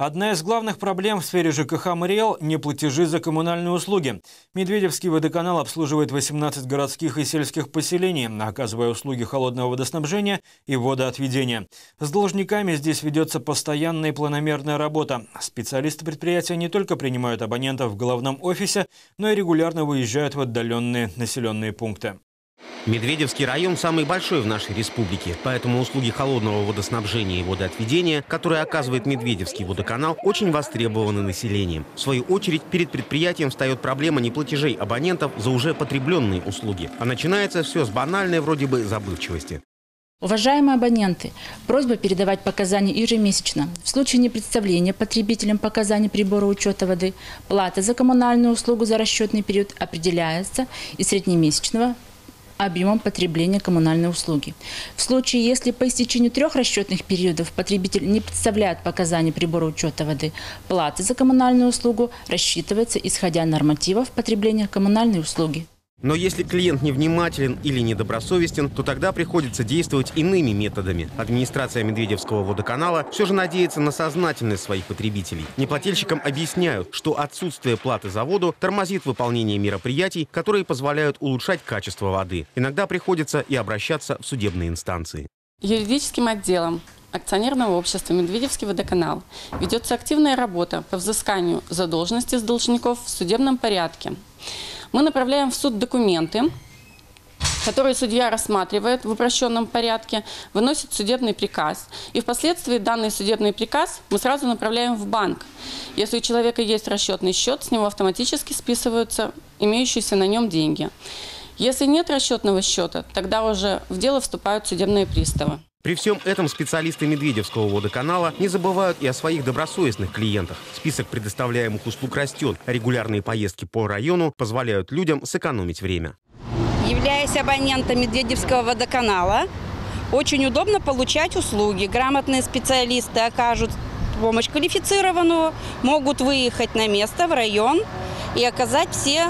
Одна из главных проблем в сфере ЖКХ «Мариэл» – неплатежи за коммунальные услуги. Медведевский водоканал обслуживает 18 городских и сельских поселений, оказывая услуги холодного водоснабжения и водоотведения. С должниками здесь ведется постоянная и планомерная работа. Специалисты предприятия не только принимают абонентов в головном офисе, но и регулярно выезжают в отдаленные населенные пункты. Медведевский район самый большой в нашей республике, поэтому услуги холодного водоснабжения и водоотведения, которые оказывает Медведевский водоканал, очень востребованы населением. В свою очередь, перед предприятием встает проблема неплатежей абонентов за уже потребленные услуги. А начинается все с банальной вроде бы забывчивости. Уважаемые абоненты, просьба передавать показания ежемесячно. В случае непредставления потребителям показаний прибора учета воды, плата за коммунальную услугу за расчетный период определяется из среднемесячного объемом потребления коммунальной услуги. В случае, если по истечению трех расчетных периодов потребитель не представляет показания прибора учета воды, плата за коммунальную услугу рассчитывается исходя нормативов потребления коммунальной услуги. Но если клиент невнимателен или недобросовестен, то тогда приходится действовать иными методами. Администрация Медведевского водоканала все же надеется на сознательность своих потребителей. Неплательщикам объясняют, что отсутствие платы за воду тормозит выполнение мероприятий, которые позволяют улучшать качество воды. Иногда приходится и обращаться в судебные инстанции. Юридическим отделом акционерного общества «Медведевский водоканал» ведется активная работа по взысканию задолженности с должников в судебном порядке мы направляем в суд документы, которые судья рассматривает в упрощенном порядке, выносит судебный приказ. И впоследствии данный судебный приказ мы сразу направляем в банк. Если у человека есть расчетный счет, с него автоматически списываются имеющиеся на нем деньги. Если нет расчетного счета, тогда уже в дело вступают судебные приставы. При всем этом специалисты Медведевского водоканала не забывают и о своих добросовестных клиентах. Список предоставляемых услуг растет, регулярные поездки по району позволяют людям сэкономить время. Являясь абонентом Медведевского водоканала, очень удобно получать услуги. Грамотные специалисты окажут помощь квалифицированную, могут выехать на место, в район и оказать все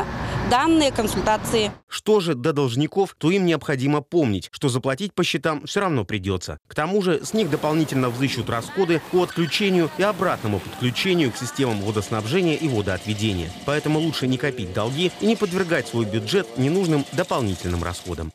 данные консультации. Что же до должников, то им необходимо помнить, что заплатить по счетам все равно придется. К тому же с них дополнительно взыщут расходы по отключению и обратному подключению к системам водоснабжения и водоотведения. Поэтому лучше не копить долги и не подвергать свой бюджет ненужным дополнительным расходам.